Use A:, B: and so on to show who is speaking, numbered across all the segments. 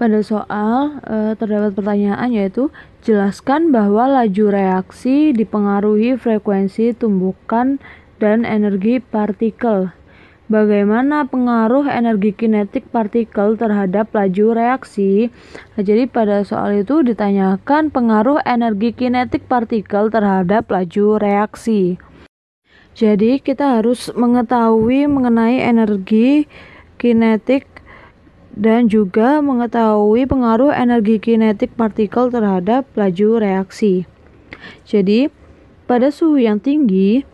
A: Pada soal e, terdapat pertanyaan yaitu jelaskan bahwa laju reaksi dipengaruhi frekuensi tumbukan dan energi partikel. Bagaimana pengaruh energi kinetik partikel terhadap laju reaksi? Nah, jadi pada soal itu ditanyakan pengaruh energi kinetik partikel terhadap laju reaksi. Jadi kita harus mengetahui mengenai energi kinetik dan juga mengetahui pengaruh energi kinetik partikel terhadap laju reaksi. Jadi, pada suhu yang tinggi,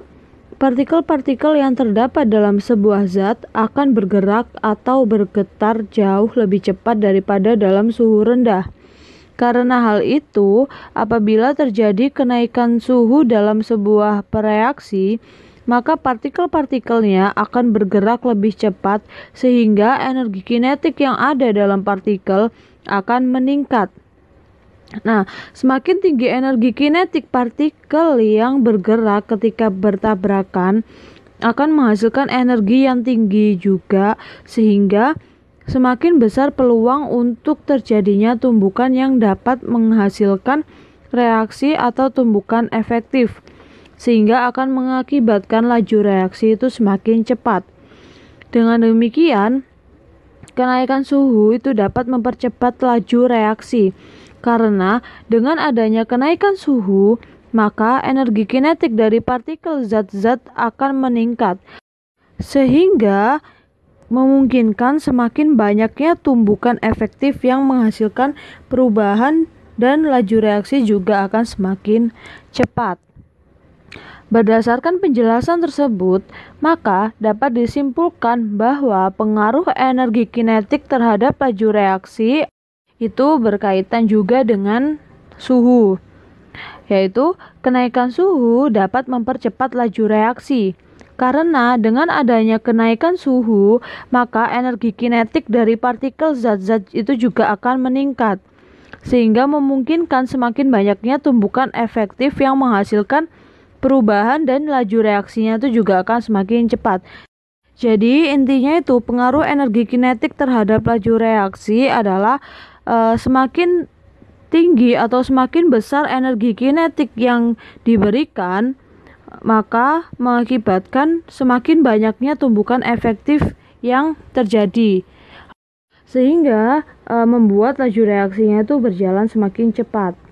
A: partikel-partikel yang terdapat dalam sebuah zat akan bergerak atau bergetar jauh lebih cepat daripada dalam suhu rendah. Karena hal itu, apabila terjadi kenaikan suhu dalam sebuah reaksi, maka partikel-partikelnya akan bergerak lebih cepat sehingga energi kinetik yang ada dalam partikel akan meningkat. Nah, semakin tinggi energi kinetik partikel yang bergerak ketika bertabrakan akan menghasilkan energi yang tinggi juga sehingga semakin besar peluang untuk terjadinya tumbukan yang dapat menghasilkan reaksi atau tumbukan efektif sehingga akan mengakibatkan laju reaksi itu semakin cepat. Dengan demikian, kenaikan suhu itu dapat mempercepat laju reaksi karena dengan adanya kenaikan suhu, maka energi kinetik dari partikel zat-zat akan meningkat sehingga memungkinkan semakin banyaknya tumbukan efektif yang menghasilkan perubahan dan laju reaksi juga akan semakin cepat. Berdasarkan penjelasan tersebut, maka dapat disimpulkan bahwa pengaruh energi kinetik terhadap laju reaksi itu berkaitan juga dengan suhu, yaitu kenaikan suhu dapat mempercepat laju reaksi. Karena dengan adanya kenaikan suhu, maka energi kinetik dari partikel zat-zat itu juga akan meningkat, sehingga memungkinkan semakin banyaknya tumbukan efektif yang menghasilkan perubahan dan laju reaksinya itu juga akan semakin cepat. Jadi intinya itu pengaruh energi kinetik terhadap laju reaksi adalah e, semakin tinggi atau semakin besar energi kinetik yang diberikan maka mengakibatkan semakin banyaknya tumbukan efektif yang terjadi sehingga e, membuat laju reaksinya itu berjalan semakin cepat.